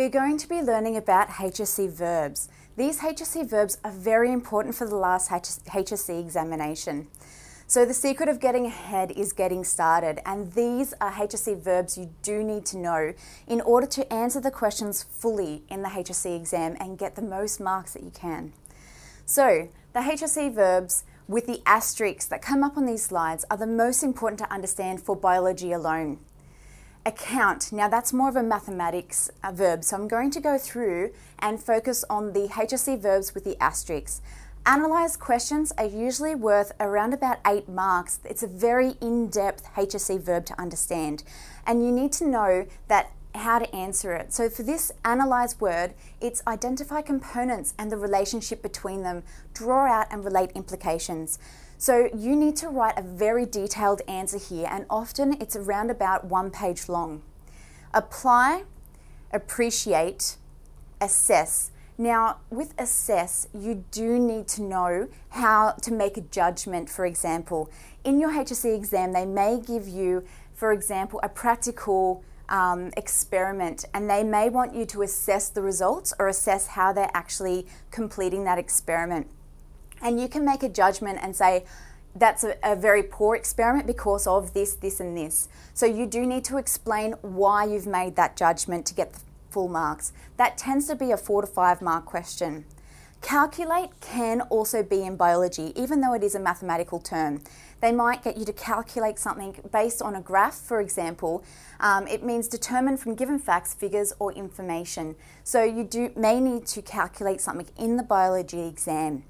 We're going to be learning about HSC verbs. These HSC verbs are very important for the last HSC examination. So the secret of getting ahead is getting started and these are HSC verbs you do need to know in order to answer the questions fully in the HSC exam and get the most marks that you can. So the HSC verbs with the asterisks that come up on these slides are the most important to understand for biology alone. Account, now that's more of a mathematics uh, verb, so I'm going to go through and focus on the HSC verbs with the asterisks. Analyze questions are usually worth around about eight marks. It's a very in-depth HSC verb to understand. And you need to know that how to answer it. So for this analyze word, it's identify components and the relationship between them, draw out and relate implications. So you need to write a very detailed answer here and often it's around about one page long. Apply, appreciate, assess. Now, with assess, you do need to know how to make a judgment, for example. In your HSC exam, they may give you, for example, a practical um, experiment and they may want you to assess the results or assess how they're actually completing that experiment. And you can make a judgment and say, that's a, a, very poor experiment because of this, this, and this. So you do need to explain why you've made that judgment to get the full marks. That tends to be a four to five mark question. Calculate can also be in biology, even though it is a mathematical term. They might get you to calculate something based on a graph, for example. Um, it means determine from given facts, figures, or information. So you do may need to calculate something in the biology exam.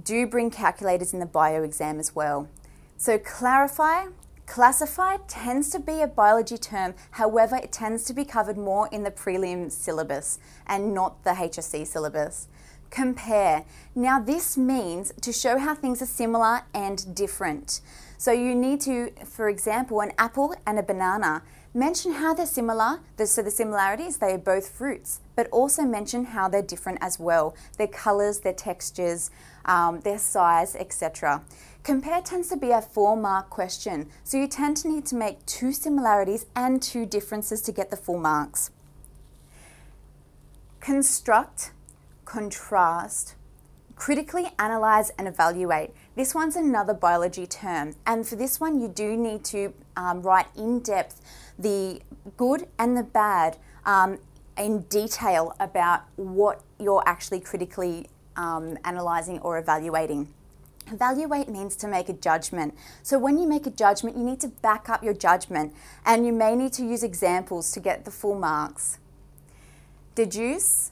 Do bring calculators in the bio exam as well. So clarify, classify tends to be a biology term, however, it tends to be covered more in the prelim syllabus and not the HSC syllabus. Compare. Now this means to show how things are similar and different. So you need to, for example, an apple and a banana, mention how they're similar, so the similarities, they are both fruits, but also mention how they're different as well, their colours, their textures, um, their size, etc. Compare tends to be a four mark question, so you tend to need to make two similarities and two differences to get the full marks. Construct contrast, critically analyze and evaluate. This one's another biology term, and for this one, you do need to um, write in depth the good and the bad um, in detail about what you're actually critically um, analysing or evaluating. Evaluate means to make a judgment. So when you make a judgment, you need to back up your judgment and you may need to use examples to get the full marks. Deduce,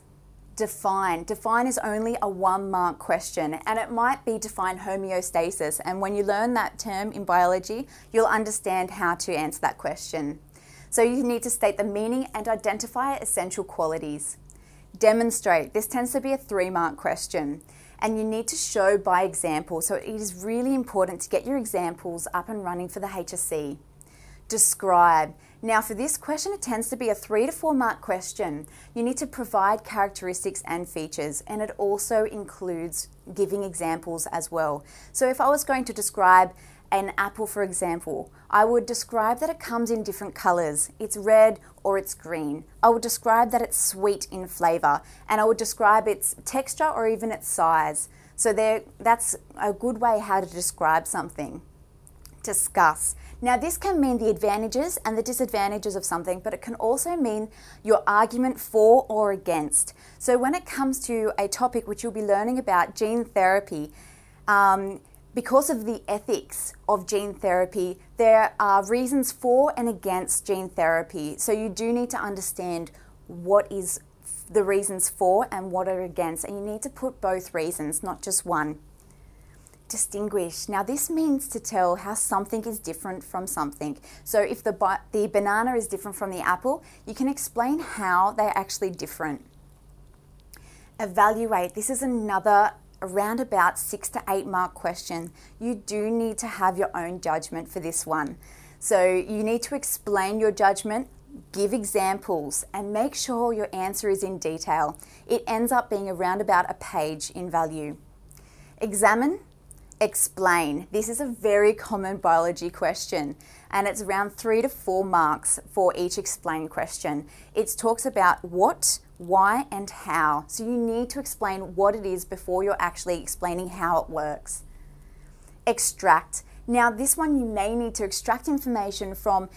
define. Define is only a one mark question and it might be define homeostasis. And when you learn that term in biology, you'll understand how to answer that question. So you need to state the meaning and identify essential qualities. Demonstrate. This tends to be a three mark question and you need to show by example. So it is really important to get your examples up and running for the HSC. Describe. Now for this question, it tends to be a three to four mark question. You need to provide characteristics and features, and it also includes giving examples as well. So if I was going to describe an apple, for example, I would describe that it comes in different colors. It's red or it's green. I would describe that it's sweet in flavor, and I would describe its texture or even its size. So there, that's a good way how to describe something. Discuss. Now, this can mean the advantages and the disadvantages of something, but it can also mean your argument for or against. So, when it comes to a topic which you'll be learning about, gene therapy, um, because of the ethics of gene therapy, there are reasons for and against gene therapy. So, you do need to understand what is the reasons for and what are against, and you need to put both reasons, not just one distinguish. Now this means to tell how something is different from something. So if the, the banana is different from the apple, you can explain how they're actually different. Evaluate. This is another around about six to eight mark question. You do need to have your own judgment for this one. So you need to explain your judgment, give examples, and make sure your answer is in detail. It ends up being around about a page in value. Examine, Explain. This is a very common biology question and it's around three to four marks for each explain question. It talks about what, why, and how. So you need to explain what it is before you're actually explaining how it works. Extract. Now, this one you may need to extract information from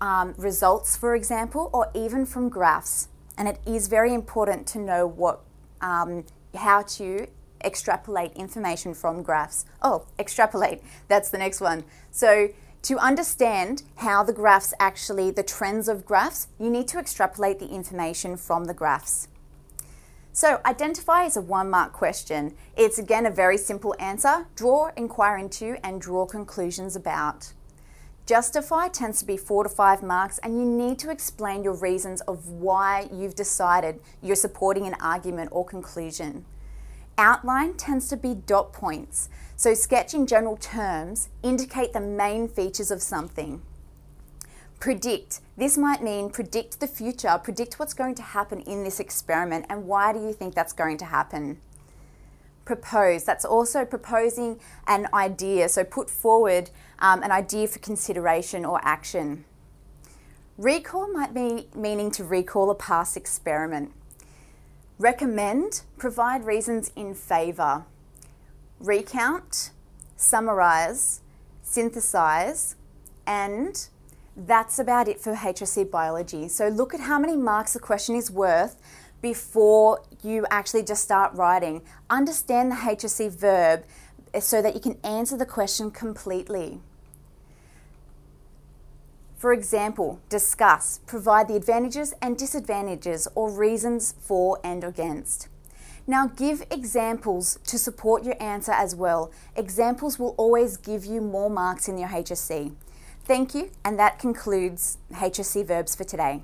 um, results, for example, or even from graphs. And it is very important to know what, um, how to extrapolate information from graphs. Oh, extrapolate, that's the next one. So to understand how the graphs actually, the trends of graphs, you need to extrapolate the information from the graphs. So identify is a one mark question. It's again a very simple answer. Draw, inquire into, and draw conclusions about. Justify tends to be four to five marks, and you need to explain your reasons of why you've decided you're supporting an argument or conclusion. Outline tends to be dot points. So sketch in general terms indicate the main features of something. Predict. This might mean predict the future, predict what's going to happen in this experiment and why do you think that's going to happen. Propose. That's also proposing an idea. So put forward um, an idea for consideration or action. Recall might be meaning to recall a past experiment. Recommend, provide reasons in favour. Recount, summarise, synthesise, and that's about it for HSC biology. So look at how many marks the question is worth before you actually just start writing. Understand the HSC verb so that you can answer the question completely. For example, discuss, provide the advantages and disadvantages or reasons for and against. Now give examples to support your answer as well. Examples will always give you more marks in your HSC. Thank you, and that concludes HSC verbs for today.